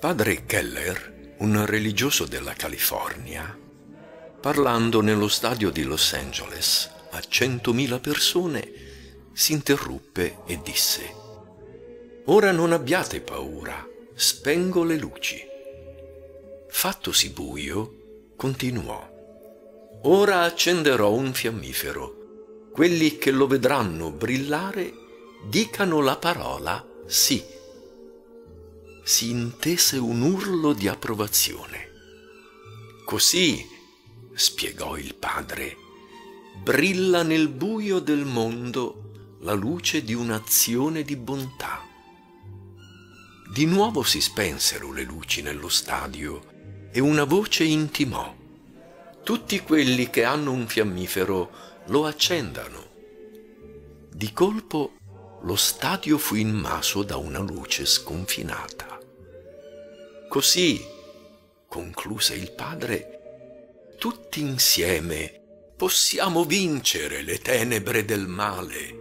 Padre Keller, un religioso della California, parlando nello stadio di Los Angeles a centomila persone, si interruppe e disse, Ora non abbiate paura, spengo le luci. Fattosi buio, continuò, Ora accenderò un fiammifero. Quelli che lo vedranno brillare dicano la parola sì si intese un urlo di approvazione. Così, spiegò il padre, brilla nel buio del mondo la luce di un'azione di bontà. Di nuovo si spensero le luci nello stadio e una voce intimò. Tutti quelli che hanno un fiammifero lo accendano. Di colpo lo stadio fu invaso da una luce sconfinata. Così, concluse il padre, tutti insieme possiamo vincere le tenebre del male